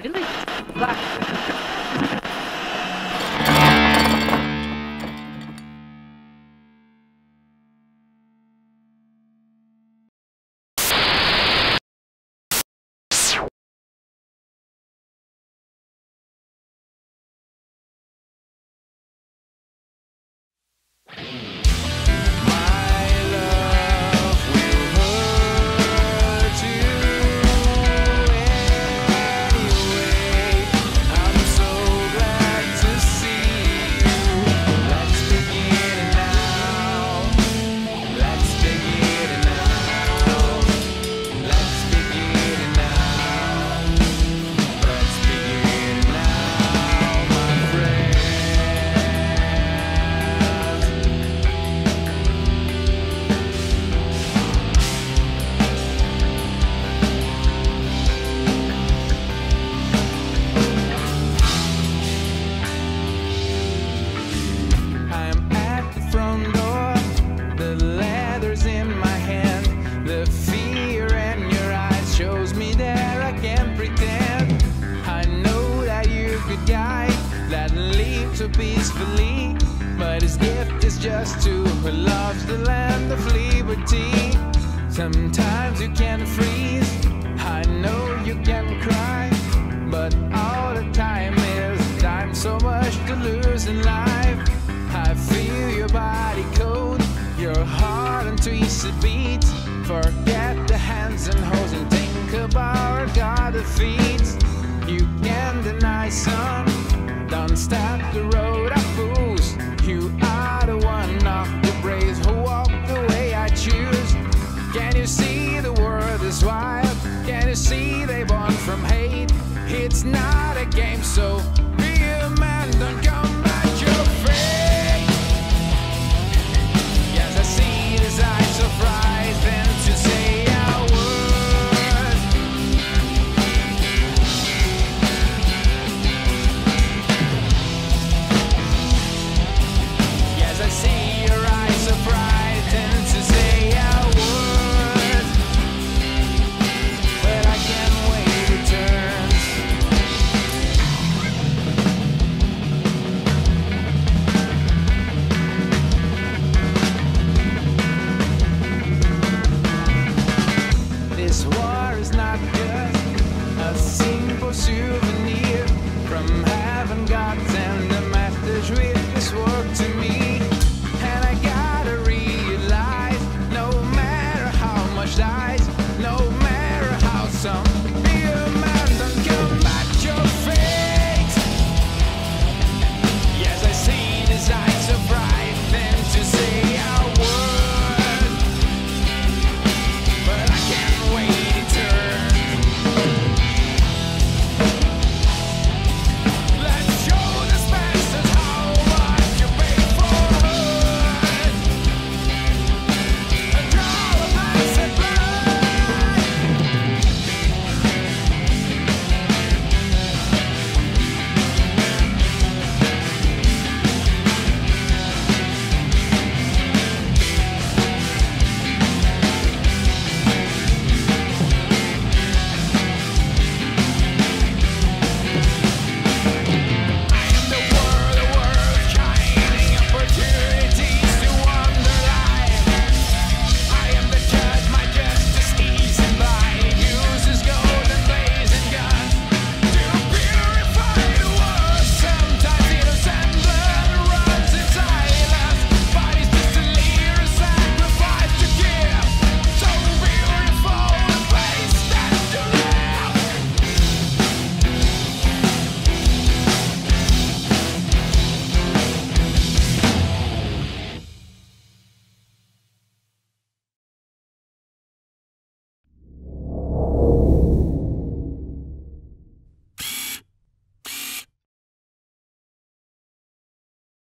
Farkındayız. Bak. Could guide that lead to peacefully, but his gift is just to who loves the land of liberty. Sometimes you can freeze, I know you can cry, but all the time is time so much to lose in life. I feel your body cold, your heart and twisted beats. Forget the hands and hose and think about God that feeds. You can't son. Don't stop the road I fools. You are the one of the brave who walk the way I choose. Can you see the world is wild? Can you see they born from hate? It's not a game, so This war is not just a simple souvenir from having gotten the message with